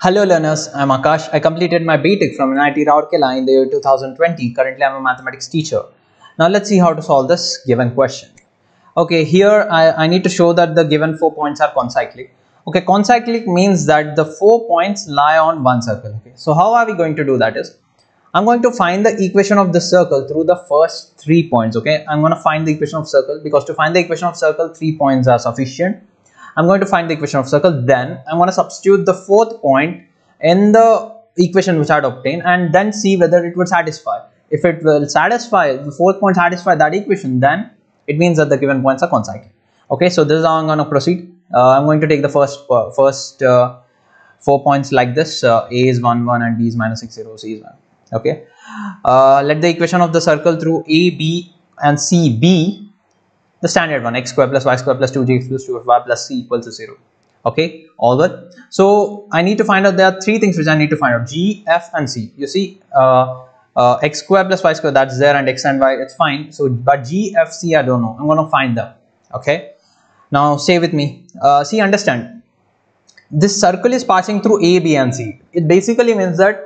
Hello learners, I'm Akash. I completed my BTech from NIT Rourkela in the year 2020. Currently, I'm a mathematics teacher. Now let's see how to solve this given question. Okay, here I, I need to show that the given four points are concyclic. Okay, concyclic means that the four points lie on one circle. Okay, so how are we going to do that is, I'm going to find the equation of the circle through the first three points. Okay, I'm going to find the equation of circle because to find the equation of circle, three points are sufficient I'm going to find the equation of circle then I'm going to substitute the fourth point in the equation which I had obtained and then see whether it would satisfy. If it will satisfy, the fourth point satisfy that equation then it means that the given points are concyclic. Okay, so this is how I'm going to proceed. Uh, I'm going to take the first uh, first uh, four points like this. Uh, A is 1, 1 and B is minus 6, 0, C is 1. Okay, uh, let the equation of the circle through A, B and C be the standard one x square plus y square plus 2g plus 2y plus c equals to 0 okay all good? So i need to find out there are three things which i need to find out g f and c. You see uh, uh, x square plus y square that's there and x and y it's fine. So but g f c i don't know. I'm going to find them okay? Now stay with me. Uh, see understand. This circle is passing through a b and c. It basically means that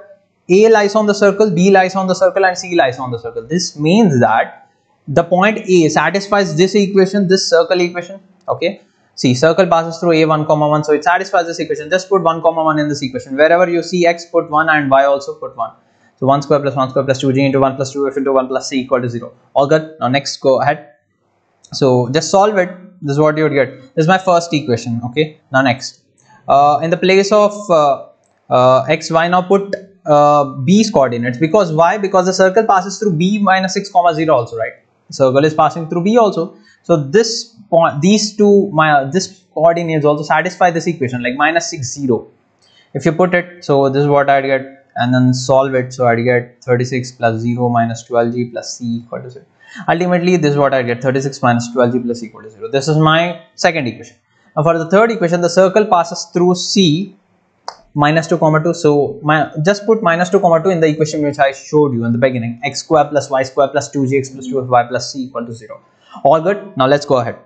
a lies on the circle b lies on the circle and c lies on the circle. This means that the point A satisfies this equation, this circle equation. Okay. See, circle passes through A 1 comma 1, so it satisfies this equation. Just put 1 comma 1 in this equation. Wherever you see x, put 1 and y also put 1. So 1 square plus 1 square plus 2g into 1 plus 2f into 1 plus c equal to 0. All good. Now next go ahead. So just solve it. This is what you would get. This is my first equation. Okay. Now next. Uh, in the place of uh, uh, x, y, now put uh, b's coordinates because why? Because the circle passes through b minus 6 comma 0 also, right? Circle is passing through B also. So this point, these two, my this coordinates also satisfy this equation like minus 6 0. If you put it, so this is what I'd get and then solve it. So I'd get 36 plus 0 minus 12g plus c equal to 0. Ultimately, this is what I get 36 minus 12g plus equal to 0. This is my second equation. Now for the third equation, the circle passes through C minus 2 comma 2 so my just put minus 2 comma 2 in the equation which i showed you in the beginning. X square plus y square plus 2gx plus 2y plus c equal to 0 all good? Now let's go ahead.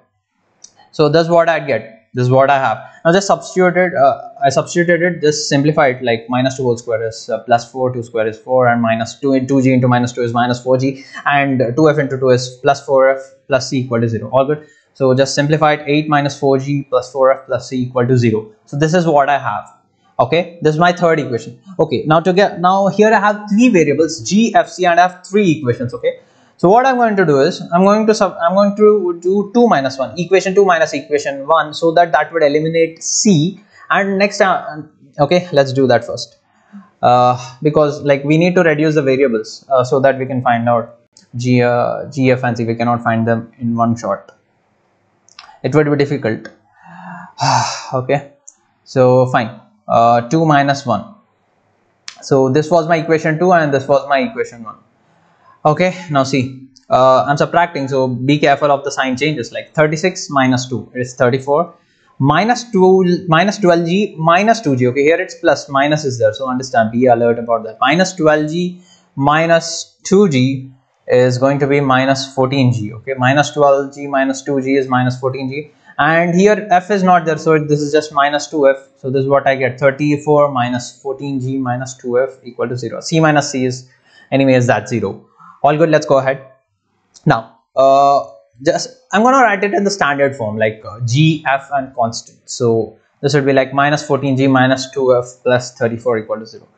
So that's what i get. This is what i have. Now just substituted uh, i substituted it just simplify it like minus 2 whole square is uh, plus 4 2 square is 4 and minus 2 2g into minus 2 is minus 4g and 2f into 2 is plus 4f plus c equal to 0 all good? So just simplify it. 8 minus 4g plus 4f plus c equal to 0 so this is what i have okay? This is my third equation. Okay now to get now here i have three variables g f c and i have three equations okay? So what i'm going to do is i'm going to sub i'm going to do 2 minus 1 equation 2 minus equation 1 so that that would eliminate c. And next uh, okay let's do that first. Uh, because like we need to reduce the variables uh, so that we can find out g uh, g f and c. We cannot find them in one shot. It would be difficult. Okay so fine uh, 2 minus 1 so this was my equation 2 and this was my equation 1 okay now see. Uh, I'm subtracting so be careful of the sign changes. Like 36 minus 2 it is 34 minus 2 minus 12g minus 2g okay here it's plus minus is there so understand be alert about that. Minus 12g minus 2g is going to be minus 14g okay minus 12g minus 2g is minus 14g and here f is not there so this is just minus 2f so this is what i get 34 minus 14g minus 2f equal to 0 c minus c is anyway is that 0 all good let's go ahead. Now uh, just i'm to write it in the standard form like uh, g f and constant. So this would be like minus 14g minus 2f plus 34 equal to 0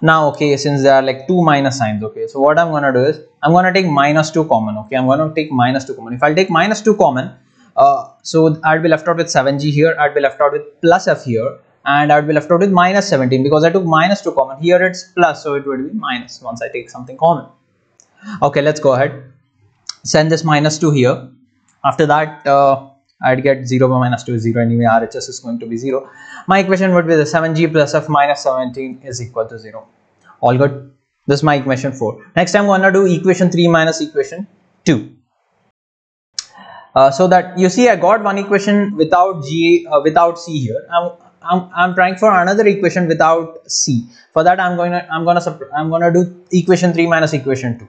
now okay since there are like two minus signs okay so what i'm to do is i'm to take minus 2 common okay? I'm to take minus 2 common. If i'll take minus 2 common uh, so I'd be left out with 7g here, I'd be left out with plus f here, and I'd be left out with minus 17 because I took minus 2 common. Here it's plus, so it would be minus once I take something common. Okay, let's go ahead. Send this minus 2 here. After that, uh, I'd get 0 by minus 2 is 0 anyway, RHS is going to be 0. My equation would be the 7g plus f minus 17 is equal to 0. All good. This is my equation 4. Next I'm going to do equation 3 minus equation 2. Uh, so that you see I got one equation without G uh, without C here. I'm, I'm, I'm trying for another equation without C. For that I'm going to I'm going to I'm going to do equation 3 minus equation 2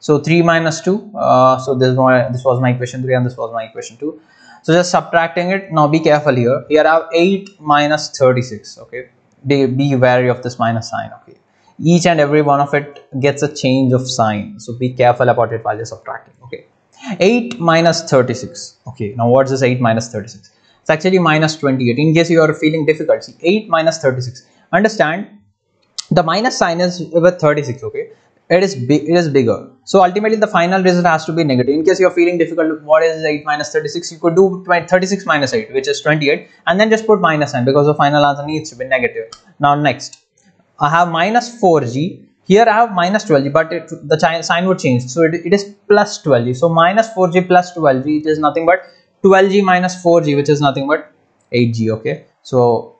so 3 minus 2 uh, so this my this was my equation 3 and this was my equation 2 so just subtracting it now be careful here. Here I have 8 minus 36 okay? Be wary of this minus sign okay? Each and every one of it gets a change of sign. So be careful about it while you're subtracting okay 8 minus 36 okay now what's this 8 minus 36 it's actually minus 28 in case you are feeling difficult see 8 minus 36 understand? The minus sign is with 36 okay? It is big it is bigger. So ultimately the final result has to be negative. In case you're feeling difficult what is 8 minus 36 you could do 36 minus 8 which is 28 and then just put minus sign because the final answer needs to be negative. Now next. I have minus 4g here i have minus 12g but it, the sign would change. So it, it is plus 12g so minus 4g plus 12g it is nothing but 12g minus 4g which is nothing but 8g okay? So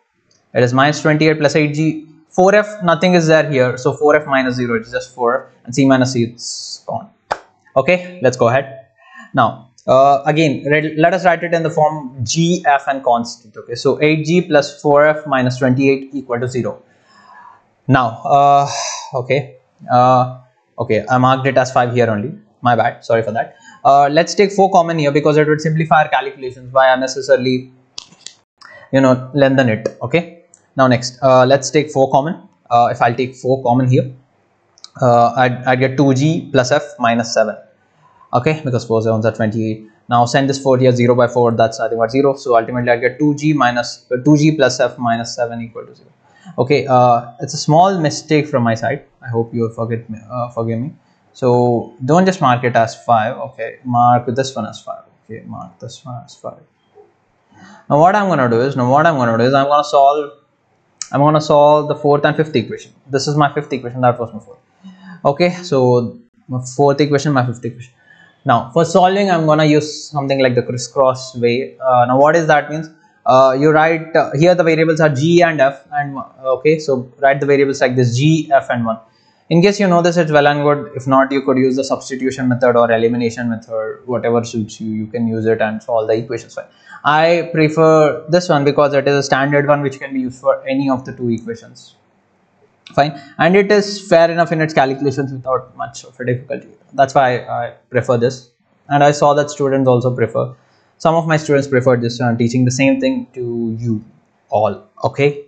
it is minus 28 plus 8g 4f nothing is there here. So 4f minus 0 it's just 4 and c minus c it's gone. Okay let's go ahead. Now uh, again let us write it in the form g f and constant okay? So 8g plus 4f minus 28 equal to 0 now uh, okay uh, okay i marked it as 5 here only. My bad sorry for that. Uh, let's take 4 common here because it would simplify our calculations by unnecessarily you know lengthen it okay? Now next uh, let's take 4 common. Uh, if I'll take 4 common here uh, I'd, I'd get 2g plus f minus 7 okay? Because 4 7s are 28 now send this 4 here 0 by 4 that's nothing but 0 so ultimately I get 2g minus 2g uh, plus f minus 7 equal to 0 okay uh, it's a small mistake from my side I hope you forget me uh, forgive me so don't just mark it as 5 okay mark this one as 5 okay mark this one as 5 now what I'm gonna do is now what I'm gonna do is I'm gonna solve I'm going to solve the fourth and fifth equation. This is my fifth equation. That was my fourth. Okay, so my fourth equation, my fifth equation. Now, for solving, I'm going to use something like the crisscross way. Uh, now, what is that means? Uh, you write uh, here the variables are g and f and okay so write the variables like this g f and 1 in case you know this it's well and good. If not you could use the substitution method or elimination method whatever suits you you can use it and solve the equations fine. I prefer this one because it is a standard one which can be used for any of the two equations. Fine. And it is fair enough in its calculations without much of a difficulty. That's why I prefer this. And I saw that students also prefer some of my students prefer this one teaching the same thing to you all okay?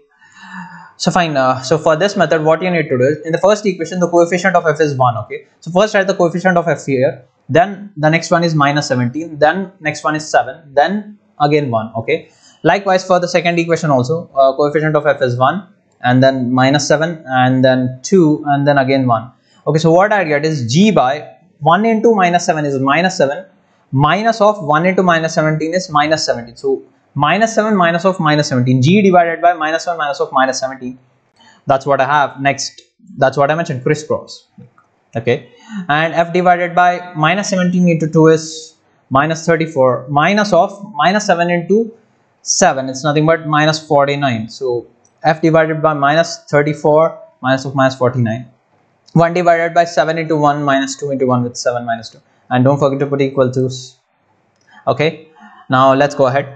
So fine uh, so for this method what you need to do is in the first equation the coefficient of f is 1 okay? So first write the coefficient of f here then the next one is minus 17 then next one is 7 then again 1 okay? Likewise for the second equation also uh, coefficient of f is 1 and then minus 7 and then 2 and then again 1 okay so what i get is g by 1 into minus 7 is minus 7 minus of 1 into minus 17 is minus 17 so minus 7 minus of minus 17 g divided by minus 7 minus of minus 17 that's what i have. Next. That's what i mentioned. Crisscross. Okay. And f divided by minus 17 into 2 is minus 34 minus of minus 7 into 7 it's nothing but minus 49 so f divided by minus 34 minus of minus 49 1 divided by 7 into 1 minus 2 into 1 with 7 minus 2 and don't forget to put equal to okay? Now let's go ahead.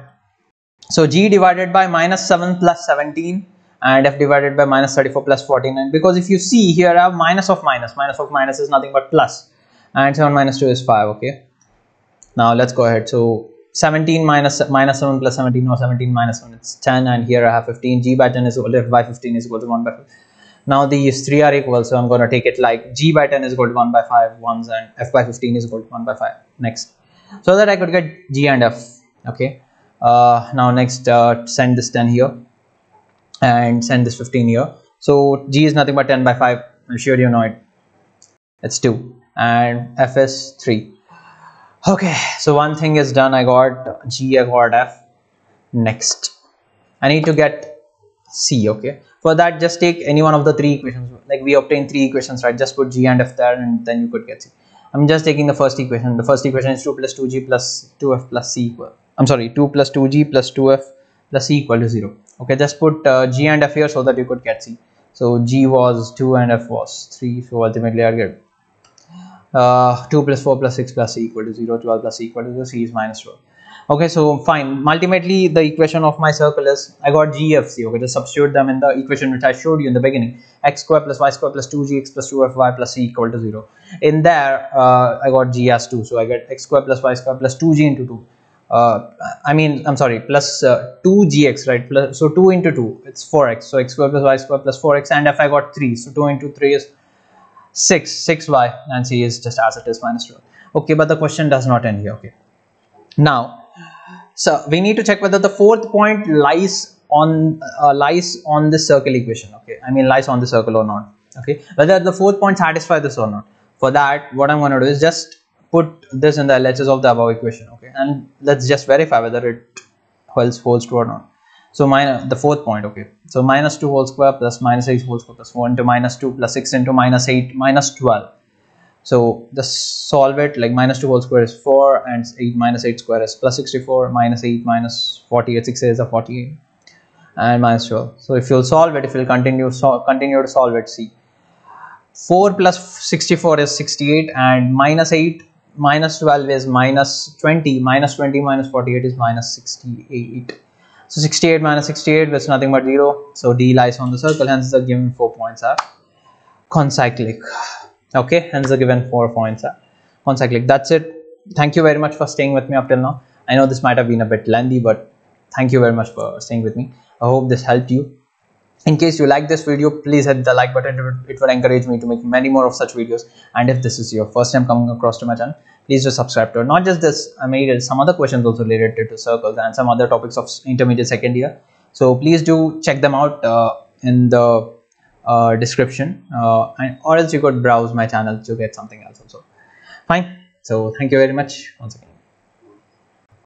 So g divided by minus 7 plus 17 and f divided by minus 34 plus 49 because if you see here I have minus of minus. Minus of minus is nothing but plus. And 7 minus 2 is 5 okay? Now let's go ahead. So 17 minus minus 7 plus 17 or 17 minus 7 it's 10 and here I have 15 g by 10 is f by 15 is equal to 1 by 5 now these three are equal so I'm going to take it like g by 10 is equal to 1 by 5 ones and f by 15 is equal to 1 by 5 next. So that I could get g and f okay? Uh, now next uh, send this 10 here and send this 15 here. So g is nothing but 10 by 5 I'm sure you know it. It's 2 and f is 3 okay so one thing is done. I got g i got f. Next. I need to get c okay for that just take any one of the three equations. Like we obtain three equations right? Just put g and f there and then you could get c. I'm just taking the first equation. The first equation is 2 plus 2g plus 2f plus c equal i'm sorry 2 plus 2g plus 2f plus c equal to 0 okay just put uh, g and f here so that you could get c. So g was 2 and f was 3 so ultimately i get uh, 2 plus 4 plus 6 plus c equal to 0 12 plus c equal to 0 c is minus 12 okay so fine ultimately the equation of my circle is i got gfc okay just substitute them in the equation which i showed you in the beginning x square plus y square plus 2gx plus 2fy plus c equal to 0 in there uh, i got g as 2 so i get x square plus y square plus 2g into 2 uh, I mean, I'm sorry, plus uh, 2gx, right? Plus, so 2 into 2, it's 4x. So x square plus y square plus 4x. And if I got 3, so 2 into 3 is 6, 6y, and c is just as it is minus 2. Okay, but the question does not end here. Okay. Now, so we need to check whether the fourth point lies on uh, lies on the circle equation. Okay, I mean lies on the circle or not. Okay, whether the fourth point satisfy this or not. For that, what I'm going to do is just put this in the LHS of the above equation okay and let's just verify whether it holds holds true or not so minus the fourth point okay so minus 2 whole square plus minus 8 whole square plus 1 into minus 2 plus 6 into minus 8 minus 12 so the solve it like minus 2 whole square is 4 and 8 minus 8 square is plus 64 minus 8 minus 48 6 is a 48 and minus 12 so if you'll solve it if you'll continue so continue to solve it see. 4 plus 64 is 68 and minus 8 minus 12 is minus 20 minus 20 minus 48 is minus 68 so 68 minus 68 is nothing but 0 so d lies on the circle hence the given four points are concyclic okay hence the given four points. Are concyclic that's it. Thank you very much for staying with me up till now. I know this might have been a bit lengthy but thank you very much for staying with me. I hope this helped you. In case you like this video please hit the like button. It would encourage me to make many more of such videos. And if this is your first time coming across to my channel please do subscribe to it. Not just this i made some other questions also related to circles and some other topics of intermediate second year. So please do check them out uh, in the uh, description uh, and, or else you could browse my channel to get something else also. Fine. So thank you very much once again